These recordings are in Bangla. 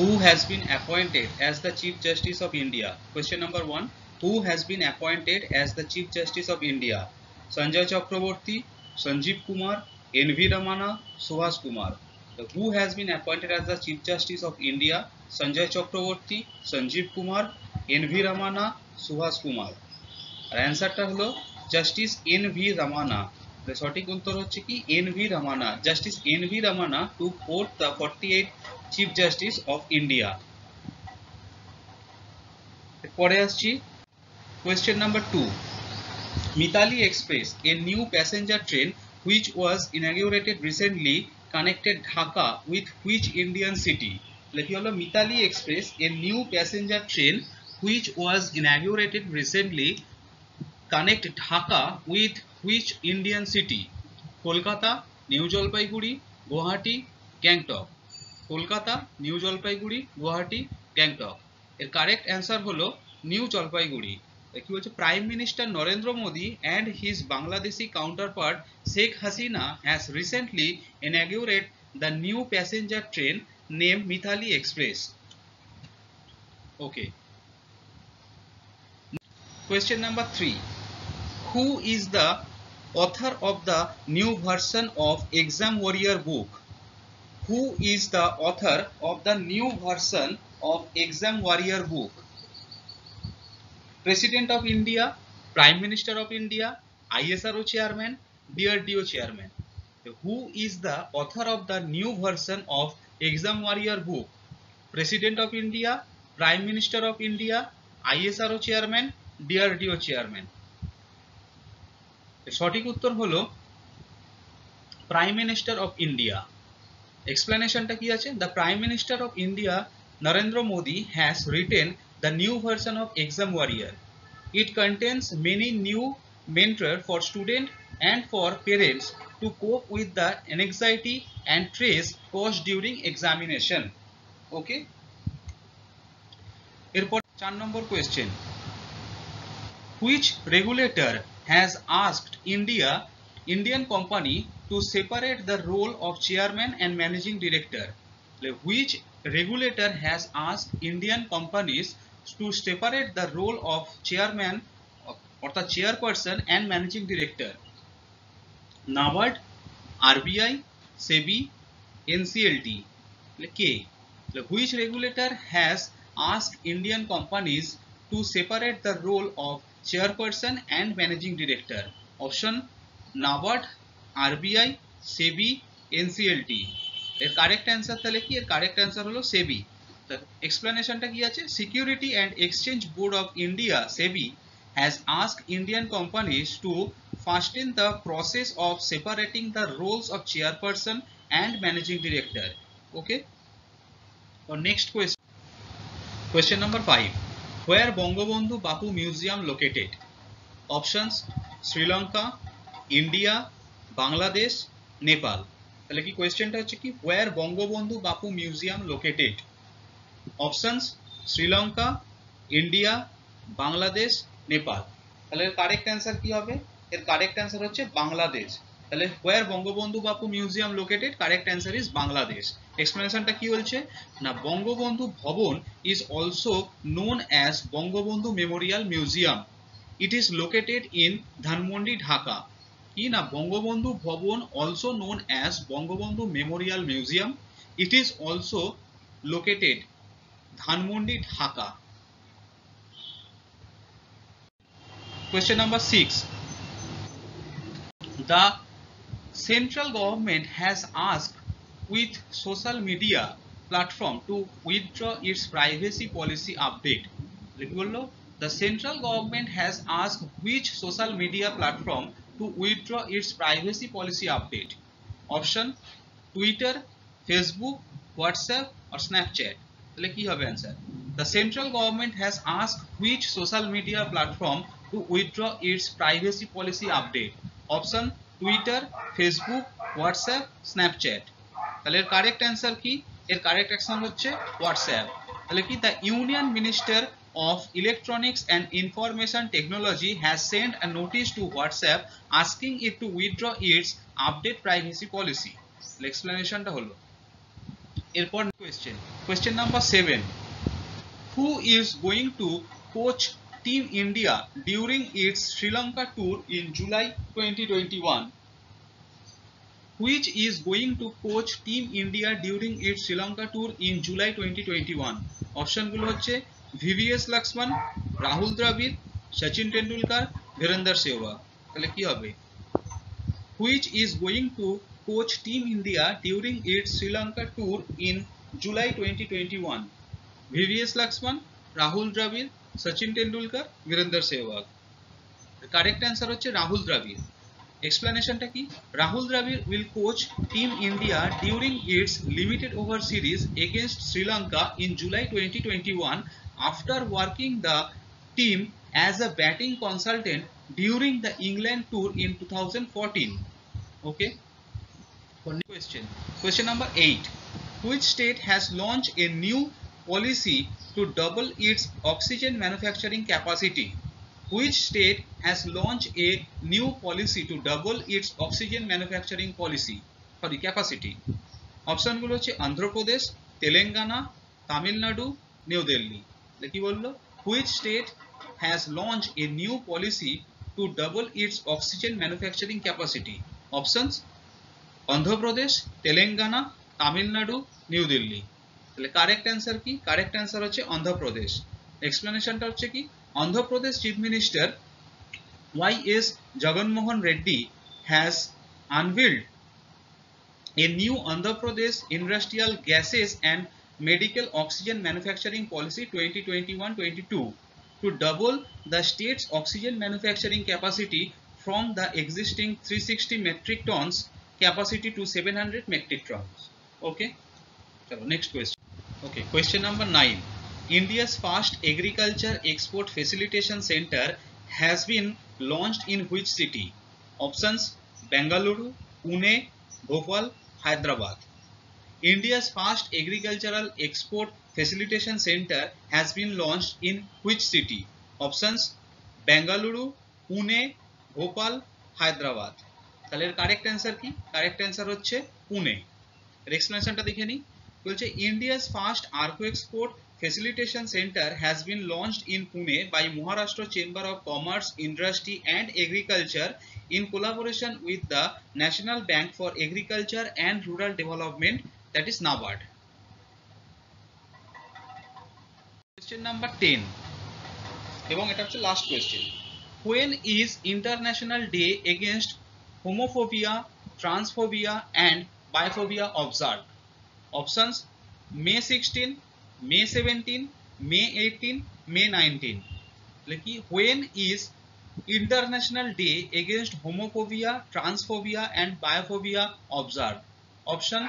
who has been appointed as the chief justice of india question number 1 who has been appointed as the chief justice of india sanjay chakraborty sanjeev kumar nv ramana subhash kumar So who has been appointed as the chief justice of india sanjay chakraborty sanjeev kumar nv ramana subhash kumar আর অ্যান্সারটা হলো জাস্টিস এন ভি রামানা তো সঠিক উত্তর হচ্ছে কি? N V Ramana justice N V Ramana to fourth the forty eight chief justice of India পরে আসছি question number two Mitali express a new passenger train which was inaugurated recently connected Dhaka with Indian Indian city? লেখি হলো? Mitali express a new passenger train which was inaugurated recently connect Dhaka with which Indian city? Kolkata new Jalpaiguri Guwahati Gangtok Kolkata new Jalpaiguri Guwahati Gangtok এর কারেক্ট অ্যান্সার হলো নিউ জলপাইগুড়ি কি বলছে prime minister Narendra Modi and his Bangladeshi counterpart Sheikh Hasina has recently inaugurated the new passenger train named Mithali Express. Okay. Question number three. Who is the author of the new version of Exam Warrior book? Who is the author of the new version of Exam Warrior book? President of India, Prime Minister of India, ISRO Chairman, DRDO Chairman. Who is the author of the new version of Exam Warrior book? President of India, Prime Minister of India, ISRO Chairman, DRDO Chairman. সঠিক উত্তর হলো প্রাইম মিনিস্টার অফ ইন্ডিয়া এক্সপ্লেনেশনটা কি আছে? The prime minister of India Narendra Modi has written the new version of exam warrior it contains many new mentor for student and for parents to cope with the anxiety and stress caused during examination okay? এরপর চার নম্বর question which regulator has asked India, Indian company to separate the role of chairman and managing director, which regulator has asked Indian companies to separate the role of chairman uh, or the chairperson and managing director. NABARD, RBI, SEBI, NCLT, K. Which regulator has asked Indian companies to separate the role of chairperson and managing director? Option NABARD RBI SEBI NCLT এর কারেক্ট অ্যান্সার তাহলে কি এর কারেক্ট অ্যান্সার হলো সেবি এক্সপ্লেনেশনটা কি আছে security and exchange board of India SEBI has asked Indian companies to fasten the process of separating the roles of chairperson and managing director. Okay. So next question. Question number five. Where Bongobandhu Bapu Museum located? Options: India, Bangladesh Nepal. তাহলে কি কোয়েশ্চেনটা হচ্ছে কি? Where Bangabandhu Bapu museum located options Sri Lanka, India, Bangladesh, Nepal. তাহলে এর কারেক্ট অ্যান্সার কি হবে? এর কারেক্ট অ্যান্সার হচ্ছে বাংলাদেশ। তাহলে where Bangabandhu Bapu museum located correct answer is Bangladesh. এক্সপ্লেনেশনটা কি বলছে? না, Bangabandhu Bhavan is also known as Bangabandhu memorial museum It is located in Dhanmondi, Dhaka, in a Bongobondu Bhavan also known as Bongobondu Memorial Museum. It is also located Dhanmondi, Dhaka. Question number 6. The central government has asked with social media platform to withdraw its privacy policy update. The central government has asked which social media platform to withdraw its privacy policy update. Option Twitter, Facebook, WhatsApp or Snapchat. তাহলে কি হবে answer The central government has asked which social media platform to withdraw its privacy policy update. Option Twitter, Facebook, WhatsApp, Snapchat. তাহলে এর কারেক্ট অ্যান্সার কি এর কারেক্ট অ্যাকশন হচ্ছে হোয়াটসঅ্যাপ তাহলে কি the union minister of Electronics and Information Technology has sent a notice to WhatsApp asking it to withdraw its update privacy policy. Explanation টা হলো এরপর question question number seven who is going to coach team India during its Sri Lanka tour in July twenty twenty one which is going to coach team india during its sri lanka tour in july 2021 অপশনগুলো হচ্ছে ভিভিএস লক্সমান রাহুল দ্রাবিড় সচিন টেন্ডুলকার বীরেন্দর সেহবাগ তাহলে কি হবে which is going to coach team india during its sri lanka tour in july 2021 VVS Laxman Rahul Dravid Sachin Tendulkar Virender Sehwag correct answer হচ্ছে রাহুল দ্রাবিড় এক্সপ্লেনেশনটা কি Rahul Dravid will coach team India during its limited over series against Sri Lanka in July twenty twenty one after working the team as a batting consultant during the England tour in two thousand fourteen okay question question number 8 which state has launched a new policy to double its oxygen manufacturing capacity which state has launched a new policy to double its oxygen manufacturing policy sorry capacity অপশনগুলো হচ্ছে অন্ধ্রপ্রদেশ তেলেঙ্গানা তামিলনাড়ু নিউ দিল্লি কি বলল? Which state has launch a new policy to double its oxygen manufacturing capacity options Andhra Pradesh Telangana Tamil Nadu New Delhi তাহলে কারেক্ট অ্যান্সার কি? কারেক্ট অ্যান্সার হচ্ছে অন্ধ্রপ্রদেশ এক্সপ্লেনেশনটা হচ্ছে কি? Andhra Pradesh chief minister Y S Jaganmohan Reddy has unveiled a new Andhra Pradesh industrial gases and medical oxygen manufacturing policy 2021-22 to double the state's oxygen manufacturing capacity from the existing 360 metric tons capacity to 700 metric tons. Okay. Next question. Okay. Question number nine. India's first agriculture export facilitation center has been launched in which city? Options: Bengaluru, Pune, Bhopal, Hyderabad. India's first agricultural export facilitation center has been launched in which city? Options: Bengaluru, Pune, Bhopal, Hyderabad. তাহলে এর কারেক্ট অ্যান্সার কি কারেক্ট অ্যান্সার হচ্ছে পুনে এর এক্সপ্লেনেশনটা দেখে নিই বলছে India's first আর্কো export facilitation center has been launched in Pune by Maharashtra Chamber of Commerce, Industry and Agriculture in collaboration with the National Bank for Agriculture and Rural Development that is NABARD. Question number 10 এবং এটা হচ্ছে last question when is international day against homophobia transphobia and biphobia observe options May sixteen May seventeen May eighteen May nineteen তাহলে কি when is international day against homophobia transphobia and biphobia observe option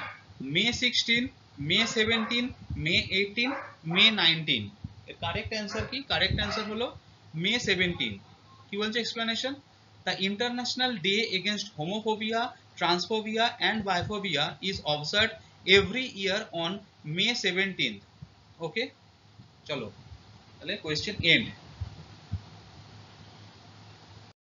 may 16 may 17 may 18 may 19 এর কারেক্ট অ্যান্সার কি কারেক্ট অ্যান্সার হলো মে 17 কি বলছে explanation the international day against homophobia transphobia and biphobia is observe every year on May seventeenth okay চলো তাহলে কোয়েশ্চেন এন্ড